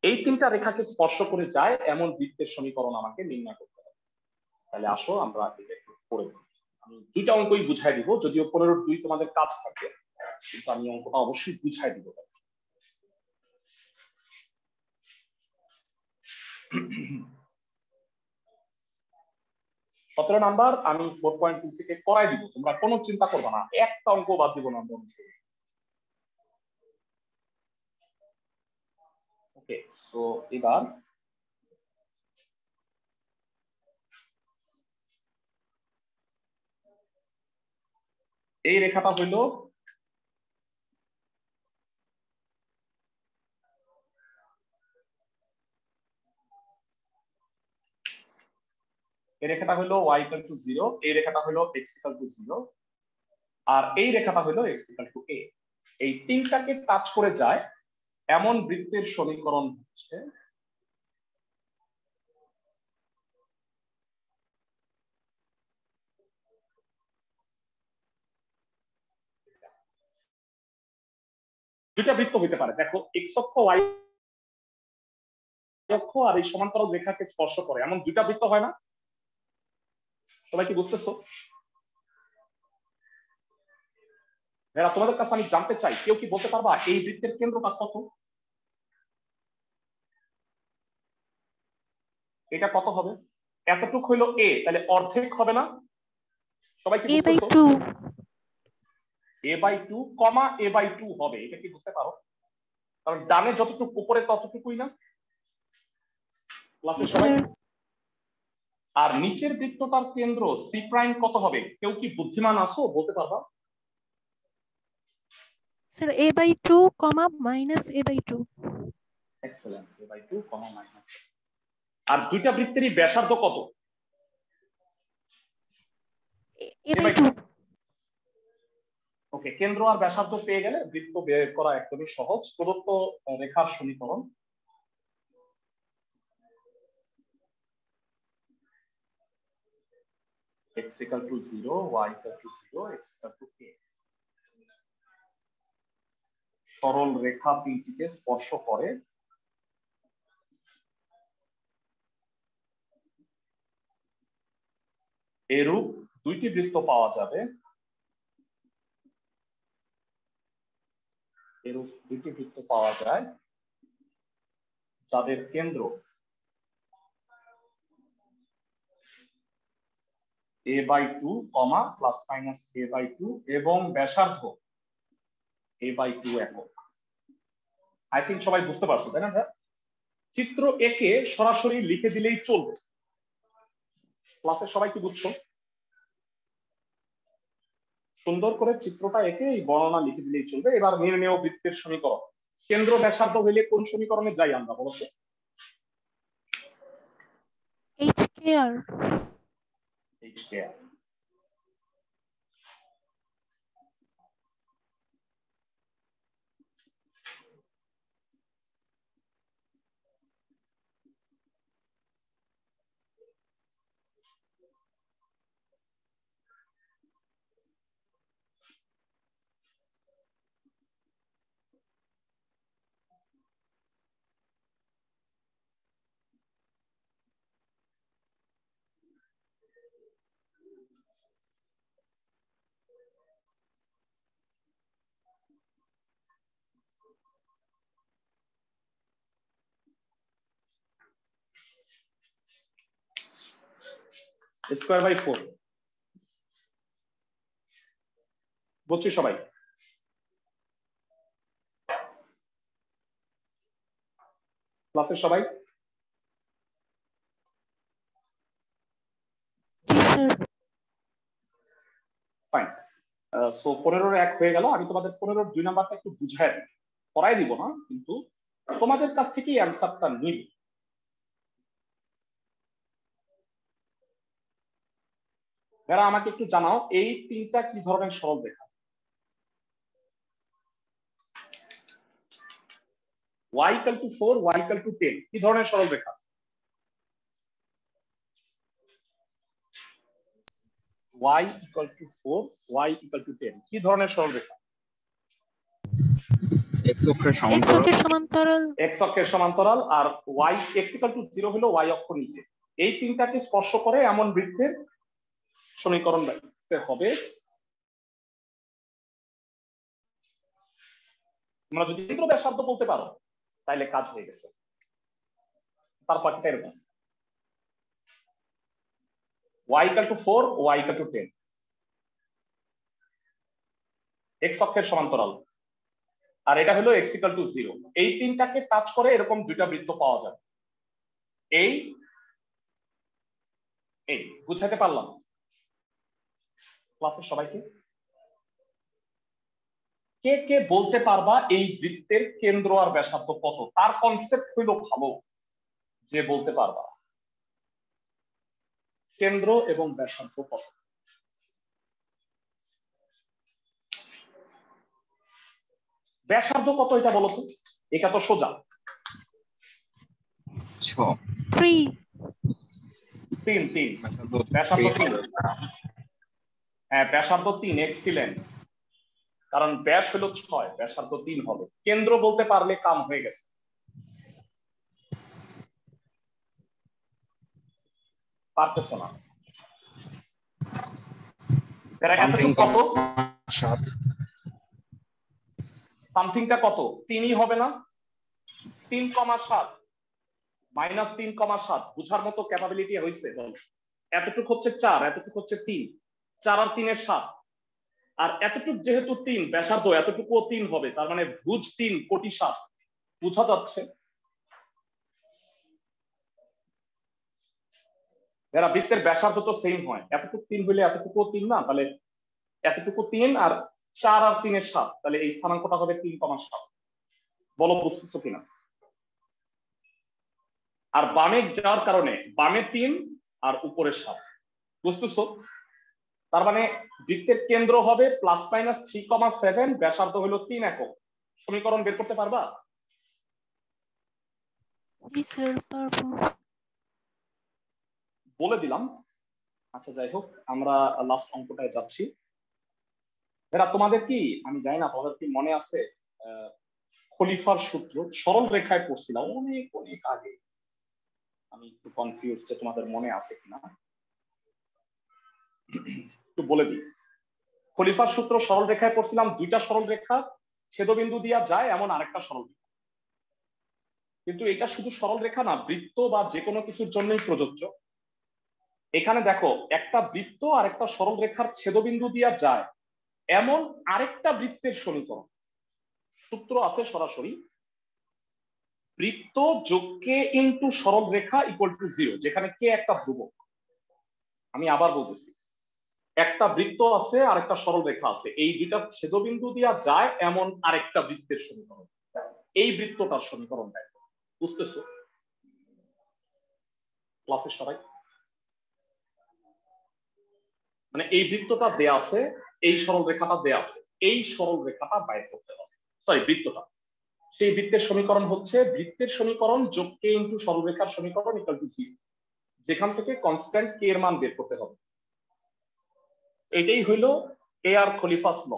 এই তিনটা রেখাকে স্পর্শ করে যায়, এমন বৃত্তের সমীকরণ আমাকে নির্ণয় করতে হবে। তাহলে আসো, আমরা এটা একটু করে আমি দুইটা অঙ্কই বুঝাই দিব, যদিও পনেরো দুই তোমাদের কাজ থাকে, কিন্তু আমি অঙ্কটা অবশ্যই বুঝাই দিব। সতেরো নাম্বার, আমি ফোর পয়েন্ট টু থেকে করাই দিব। তোমরা কোনো চিন্তা করবে না, একটা অঙ্ক বাদ দিব না ওকে সো এই রেখাটা হইল এই রেখাটা হলো y টু 0 এই রেখাটা হলো x টু 0 আর এই রেখাটা হলো x টু a এই তিনটাকে টাচ করে যায় এমন বৃত্তের সমীকরণ হচ্ছে দুইটা বৃত্ত হইতে পারে। দেখো, x অক্ষ, y অক্ষ আর এই সমান্তরাল রেখাকে স্পর্শ করে। এমন দুইটা বৃত্ত হয় না? সবাই কি বুঝতেছো? তোমাদের কাছে আমি জানতে চাই, কেউ কি বলতে পারবা এই বৃত্তের কেন্দ্রটা কত? এটা কত হবে? এতটুক হইল এ তাহলে অর্ধেক হবে না। সবাই কি a by two a by two comma a by two হবে। এটা কি বুঝতে পারো? কারণ ডানে যতটুকু উপরে ততটুকুই না। ক্লাসে সবাই আর নিচের বৃত্তটার কেন্দ্র সি প্রাইম কত হবে? কেউ কি বুদ্ধিমান আসো বলতে পারবা? Sir a by two comma minus a by two excellent a by two comma minus আর দুইটা বৃত্তেরই ব্যাসার্ধ কত? ওকে কেন্দ্র আর ব্যাসার্ধ পেয়ে গেলে বৃত্ত বের করা একদমই সহজ। প্রদত্ত রেখার সমীকরণ। x equal to 0 y equal to 0 x equal to a সরল রেখা তিনটিকে স্পর্শ করে এরূপ দুইটি বৃত্ত পাওয়া যাবে। এরূপ দুইটি বৃত্ত পাওয়া যায় যাদের কেন্দ্র a by two comma plus minus a by two এবং ব্যাসার্ধ এ বাই টু একক। আই থিঙ্ক সবাই বুঝতে পারছ, তাই না চিত্র একে সরাসরি লিখে দিলেই চলবে। ক্লাসে সবাই কি বুঝছ? সুন্দর করে চিত্রটা একে এই বর্ণনা লিখে দিলেই চলবে। এবার নির্ণেয় বৃত্তের সমীকরণ। কেন্দ্র ব্যাসার্ধ হইলে কোন সমীকরণে যাই আমরা বলতো h k R h k square by four. বলছি সবাই। ক্লাসের সবাই। ফাইন সো পনেরোর এক হয়ে গেল। আমি তোমাদের পনেরোর দুই নাম্বারটা একটু বুঝাই করাই দিব না কিন্তু তোমাদের কাছ থেকেই অ্যান্সারটা নিব। যারা আমাকে একটু জানাও এই তিনটা কি ধরনের সরল রেখা? y equal to 4 y equal to 10 কি ধরনের সরল রেখা? y equal to 4 y equal to 10 কি ধরনের সরল রেখা? এক্স অক্ষের এক্স সমান্তরাল অক্ষের সমান্তরাল। x অক্ষের সমান্তরাল আর y x equal to 0 হলো y অক্ষ নিচে। এই তিনটাকে স্পর্শ করে এমন বৃত্তের সমীকরণ দেখতে হবে। তোমরা যদি কেন্দ্র ব্যাসার্ধ বলতে পারো, তাইলে কাজ হয়ে গেছে। তারপর এটা এরকম। y equal to 4 y equal to 10 x অক্ষের সমান্তরাল। আর এটা হলো x equal to 0 এই তিনটাকে টাচ করে এরকম দুইটা বৃত্ত পাওয়া যায় এই এই বুঝাতে পারলাম? ক্লাসের সবাইকে। কে কে বলতে পারবা এই বৃত্তের কেন্দ্র আর ব্যাসার্ধ কত? তার কনসেপ্ট হইল ভালো যে বলতে পারবা। কেন্দ্র এবং ব্যাসার্ধ কত? ব্যাসার্ধ কত এটা বলো তো? এটা তো সোজা। তিন তিন। ব্যাসার্ধ তিন। হ্যাঁ ব্যাসার্ধ তিন এক্সিলেন্ট কারণ ব্যাস হলো ছয় ব্যাসার্ধ তিন হবে। কেন্দ্র বলতে পারলে কাম হয়ে গেছে। পারতেছো না। সামথিংটা কত? তিনই হবে না? তিন কমা সাত। মাইনাস তিন কমা সাত। বুঝার মতো ক্যাপাবিলিটি হয়েছে এতটুকু হচ্ছে চার এতটুকু হচ্ছে তিন। চার আর তিনের সাত। আর এতটুক যেহেতু তিন, ব্যাসার্ধ এতটুকু তিন হবে, তার মানে ভুজ তিন, কোটি সাত। বুঝা যাচ্ছে? এরা বৃত্তের ব্যাসার্ধ তো সেম হয়। এতটুকু তিন হইলে এতটুকুও তিন না? তাহলে এতটুকু তিন আর চার আর তিনের সাত, তাহলে এই স্থানাঙ্কটা হবে তিন কমা সাত। বলো, বুঝতেছো কিনা? আর বামে যাওয়ার কারণে, বামে তিন আর উপরে সাত। বুঝতেছো? তার মানে বৃত্তের কেন্দ্র হবে plus minus three comma seven ব্যাসার্ধ হলো তিন একক। সমীকরণ বের করতে পারবা? বলে দিলাম। আচ্ছা যাই হোক আমরা লাস্ট অঙ্কটায় যাচ্ছি। এরা তোমাদের কি আমি জানি না তোমাদের কি মনে আছে আহ, খলিফার সূত্র? সরল রেখায় পড়ছিলাম অনেক অনেক আগে। আমি একটু কনফিউজ যে তোমাদের মনে আছে কিনা। একটু বলে দিই। খলিফার সূত্র সরল রেখায় পড়ছিলাম, দুইটা সরল রেখা ছেদবিন্দু দিয়া যায়, এমন আরেকটা সরল রেখা কিন্তু এটা শুধু সরল রেখা না, বৃত্ত বা যে কোনো কিছুর জন্যই প্রযোজ্য। এখানে দেখো, একটা বৃত্ত আর একটা সরল রেখার ছেদবিন্দু দিয়া যায়, এমন আরেকটা বৃত্তের সমীকরণ। সূত্র আছে সরাসরি, বৃত্ত যোগ কে ইন্টু সরল রেখা ইকুয়াল টু জিরো যেখানে কে একটা ধ্রুবক। আমি আবার বলতেছি একটা বৃত্ত আছে আর একটা সরল রেখা আছে। এই দুইটা ছেদবিন্দু দিয়া যায়, এমন আরেকটা বৃত্তের সমীকরণ। এই বৃত্তটার সমীকরণ দেখো। বুঝতেছো? ক্লাসের সবাই? মানে এই বৃত্তটা দেয়া আছে, এই সরল রেখাটা দেয়া আছে। এই সরল রেখাটা বাইর করতে হবে। সরি বৃত্তটা। সেই বৃত্তের সমীকরণ হচ্ছে, বৃত্তের সমীকরণ যোগ কে ইন্টু সরলরেখার সমীকরণ ইকাল টু জিরো যেখান থেকে কনস্ট্যান্ট কে এর মান বের করতে হবে। এটাই হইল এ আর খলিফাস ল।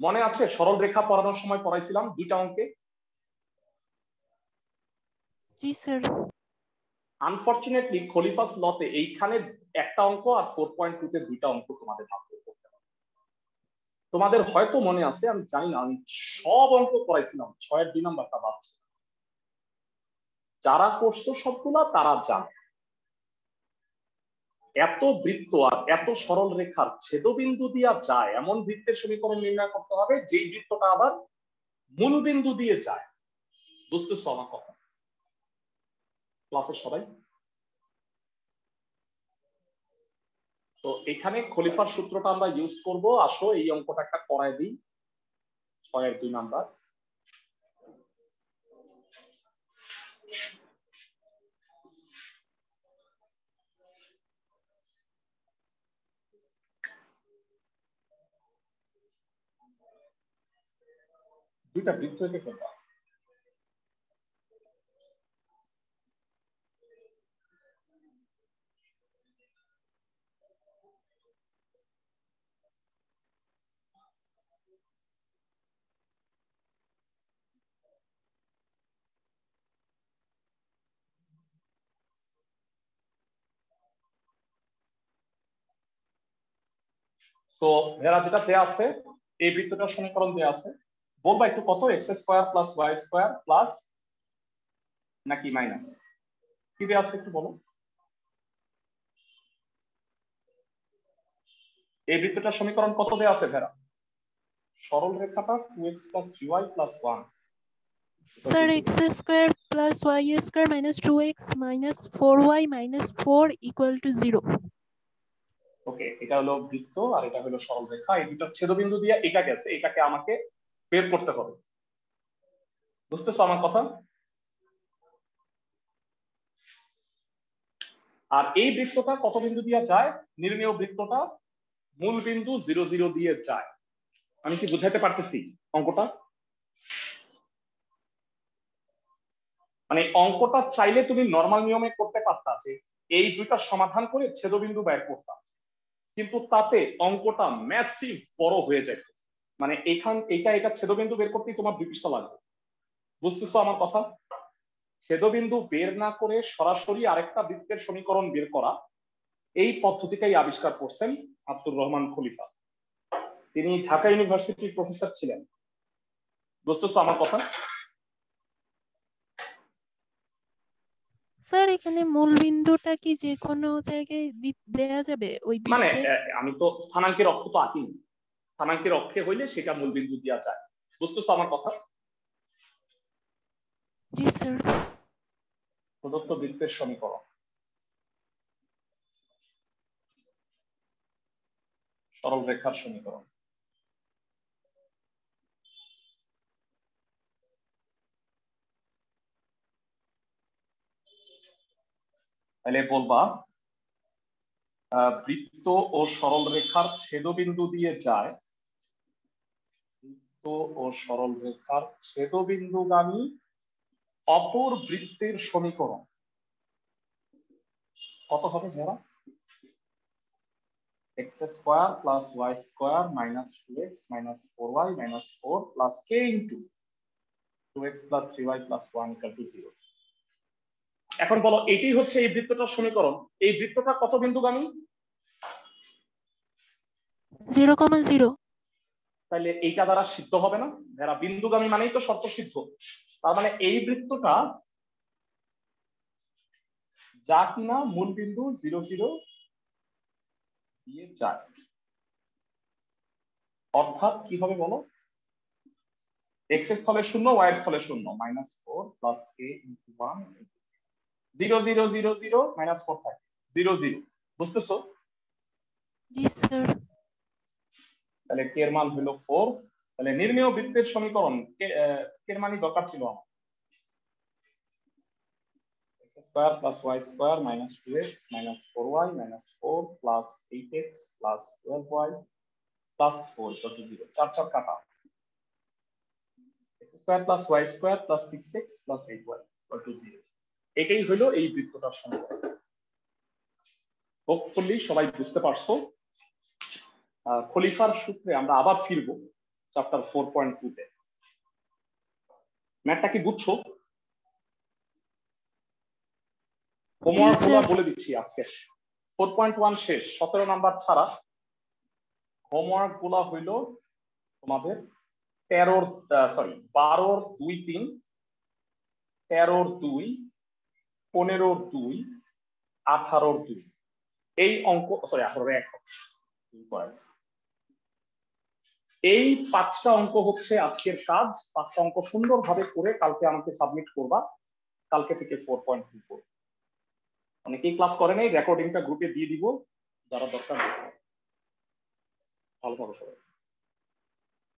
মনে আছে? সরল রেখা পড়ানোর সময় পড়াইছিলাম দুইটা অঙ্কে। জি স্যার। আনফরচুনেটলি খলিফাস লতে এইখানে একটা অঙ্ক আর ফোর পয়েন্ট টু তে দুইটা অঙ্ক তোমাদের ভাগ করতে হবে। তোমাদের হয়তো মনে আছে আমি জানি না আমি সব অঙ্ক করাইছিলাম ছয়ের দুই নাম্বারটা বাদ যারা করছ সবগুলা তারা জানে। এত বৃত্ত আর এত সরল রেখার ছেদবিন্দু দিয়া যায়, এমন বৃত্তের সমীকরণ নির্ণয় করতে হবে, যেই বৃত্তটা আবার মূল বিন্দু দিয়ে যায়। বুঝতেছো আমার কথা? ক্লাসের সবাই? তো এখানে খলিফার সূত্রটা আমরা ইউজ করব। আসো, এই অঙ্কটা একটা করায় দিই। ছয়ের দুই নাম্বার। দুইটা বৃত্ত এঁকে ফেলবা তো ভেড়া যেটা দেয়া আছে এই বৃত্তটার সমীকরণ দেয়া আছে। বলবা একটু কত? X square plus y square plus নাকি মাইনাস কি দেয়া আছে একটু বলো? এই বৃত্তটার সমীকরণ কত দেয়া আছে ভেড়া? সরল রেখাটা two x plus three y plus one Sir, x square plus y square minus 2x minus 4y minus 4 equal to 0. Okay এটা হলো বৃত্ত আর এটা হলো সরল রেখা। এই দুটার ছেদবিন্দু দিয়ে এটা গেছে এটাকে আমাকে বের করতে হবে। বুঝতেছো আমার কথা? আর এই বৃত্তটা কত বিন্দু দিয়ে যায়? নির্ণেয় বৃত্তটা মূল বিন্দু জিরো জিরো দিয়ে যায়। আমি কি বুঝাইতে পারতেছি অঙ্কটা? মানে অঙ্কটা চাইলে তুমি নর্মাল নিয়মে করতে পারতা যে এই দুইটা সমাধান করে ছেদবিন্দু বের করতাম কিন্তু তাতে অঙ্কটা ম্যাসিভ বড় হয়ে যায় মানে এখান এটা এটা ছেদবিন্দু বের করতেই তোমার দুই পৃষ্ঠা লাগবে। বুঝতেছো আমার কথা? ছেদবিন্দু বের না করে সরাসরি আরেকটা বৃত্তের সমীকরণ বের করা এই পদ্ধতিটাই আবিষ্কার করছেন আব্দুর রহমান খলিফা। তিনি ঢাকা ইউনিভার্সিটির প্রফেসর ছিলেন। বুঝতেছো আমার কথা? স্যার এখানে মূল বিন্দুটা কি যে কোনো জায়গায় দেয়া যাবে? ওই মানে আমি তো স্থানাঙ্কের অক্ষ তো আঁকিনি। স্থানাঙ্কের অক্ষে হইলে সেটা মূল বিন্দু দেওয়া যায়। বুঝতেছো আমার কথা? জি স্যার। প্রদত্ত বৃত্তের সমীকরণ। সরল রেখার সমীকরণ। তাহলে বলবা আহ, বৃত্ত ও সরল রেখার ছেদবিন্দু দিয়ে যায় ও সরল রেখার ছেদবিন্দুগামী অপর বৃত্তের সমীকরণ। কত হবে যারা x square plus y square minus two x minus four y minus four plus k into two x plus three y plus one equal to zero. এখন বলো, এটি হচ্ছে এই বৃত্তটার সমীকরণ। এই বৃত্তটা কত বিন্দুগামী? Zero zero. তাহলে এইটা দ্বারা সিদ্ধ হবে না। যারা বিন্দুগামী মানেই তো শর্ত সিদ্ধ। তার মানে এই বৃত্তটা যা কিনা মূল বিন্দু জিরো জিরো দিয়ে যায়। অর্থাৎ কি হবে বলো? এক্সের স্থলে শূন্য ওয়াই এর স্থলে শূন্য। Minus four plus k into one zero zero zero zero minus four থাকে। Zero zero. বুঝতেছো? জি স্যার তাহলে কে এর মান হলো ফোর তাহলে নির্ণেয় বৃত্তের সমীকরণ কে এর মানই দরকার ছিল আমার। এটাই হলো এই বৃত্তটার সমীকরণ। সবাই বুঝতে পারছ। খলিফার সূত্রে আমরা আবার ফিরব চ্যাপ্টার ফোর পয়েন্ট টু তে। ম্যাথটা কি বুঝছ? হোমওয়ার্ক. বলে দিচ্ছি আজকে। ফোর পয়েন্ট ওয়ান শেষ সতেরো নাম্বার ছাড়া। হোমওয়ার্কগুলা হইল তোমাদের তেরোর সরি বারোর দুই তিন তেরোর দুই পনেরোর দুই আঠারোর দুই। এই অঙ্ক সরি আঠারো এক। এই পাঁচটা অঙ্ক হচ্ছে আজকের কাজ। পাঁচটা অঙ্ক সুন্দরভাবে করে কালকে আমাকে সাবমিট করবা। কালকে থেকে ফোর পয়েন্ট টু ফোর অনেকেই ক্লাস করে নাই রেকর্ডিংটা গ্রুপে দিয়ে দিব, যারা দরকার। ভালো থাকো সবাই।